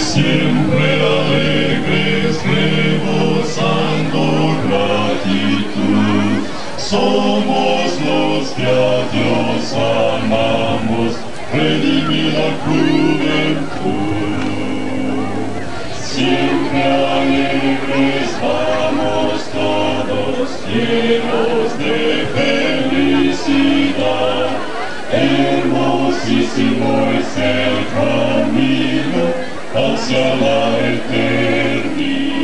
siempre alegres rebosando gratitud. Somos los que a Dios amamos, redimida juventud. Siempre alegres vamos todos llenos de felicidad. Hermosísimo es el camino. hacia la eternidad.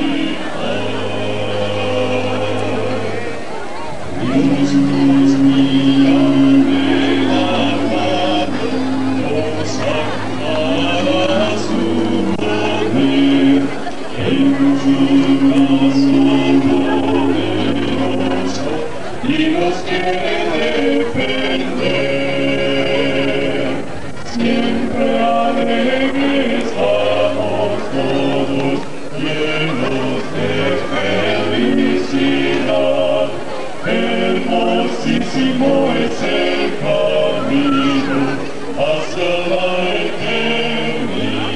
Luz, luz mía de la mano, nos aclara su poder, en su brazo poderoso, y nos quiere defender. Hermosísimo es el camino hacia la eternidad.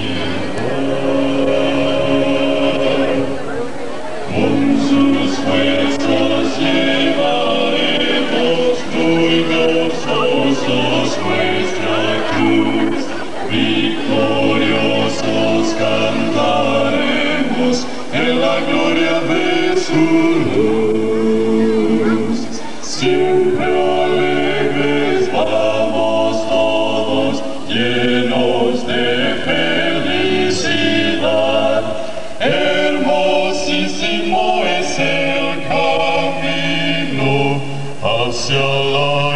Con sus fuerzas llevaremos muy gozosos nuestra cruz. Victoriosos cantaremos en la gloria de su luz. El camino hacia la eternidad.